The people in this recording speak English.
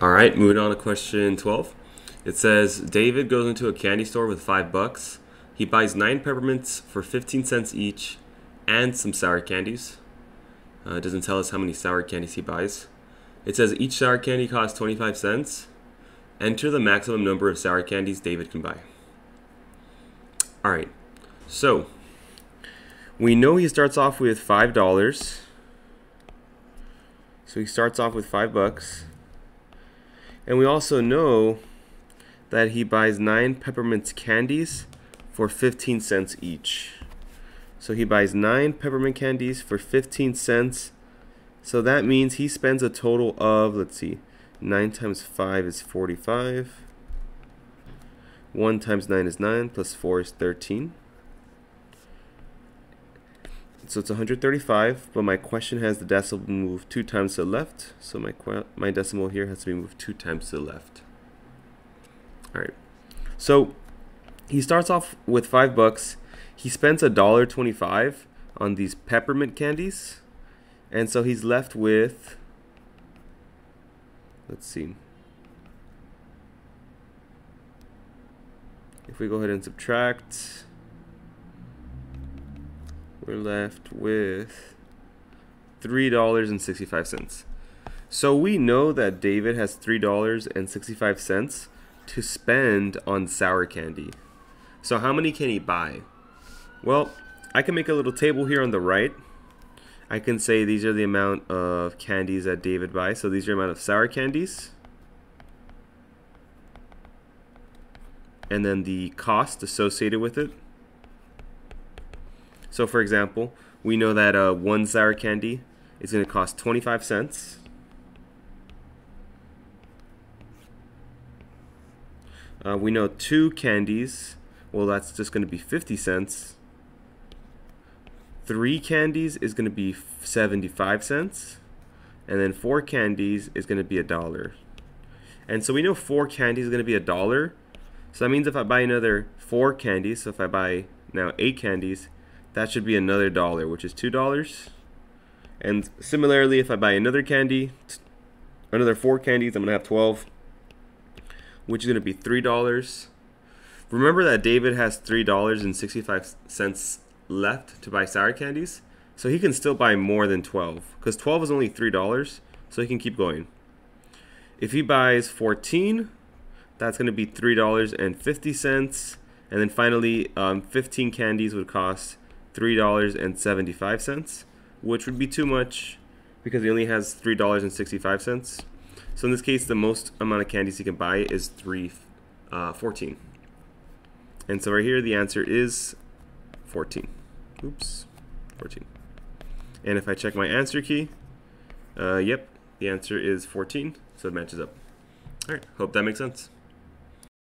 All right, moving on to question 12. It says David goes into a candy store with five bucks. He buys nine peppermints for 15 cents each and some sour candies. Uh, it doesn't tell us how many sour candies he buys. It says each sour candy costs 25 cents. Enter the maximum number of sour candies David can buy. All right, so we know he starts off with $5. So he starts off with five bucks. And we also know that he buys nine peppermint candies for 15 cents each. So he buys nine peppermint candies for 15 cents. So that means he spends a total of, let's see, 9 times 5 is 45. 1 times 9 is 9, plus 4 is 13. So it's 135, but my question has the decimal moved 2 times to the left. So my, my decimal here has to be moved 2 times to the left. All right. So he starts off with 5 bucks. He spends a dollar 25 on these peppermint candies. And so he's left with let's see. If we go ahead and subtract, we're left with $3.65. So we know that David has $3.65 to spend on sour candy. So how many can he buy? Well, I can make a little table here on the right. I can say these are the amount of candies that David buys. So these are the amount of sour candies. And then the cost associated with it. So for example, we know that uh, one sour candy is going to cost 25 cents. Uh, we know two candies, well that's just going to be 50 cents. Three candies is going to be 75 cents. And then four candies is going to be a dollar. And so we know four candies is going to be a dollar. So that means if I buy another four candies, so if I buy now eight candies, that should be another dollar, which is two dollars. And similarly, if I buy another candy, another four candies, I'm gonna have 12, which is gonna be three dollars. Remember that David has three dollars and sixty-five cents left to buy sour candies, so he can still buy more than 12, because 12 is only three dollars, so he can keep going. If he buys 14, that's to be $3.50. And then finally, um, 15 candies would cost $3.75, which would be too much because he only has $3.65. So in this case, the most amount of candies he can buy is 3, uh, 14. And so right here, the answer is 14. Oops, 14. And if I check my answer key, uh, yep, the answer is 14, so it matches up. All right, hope that makes sense.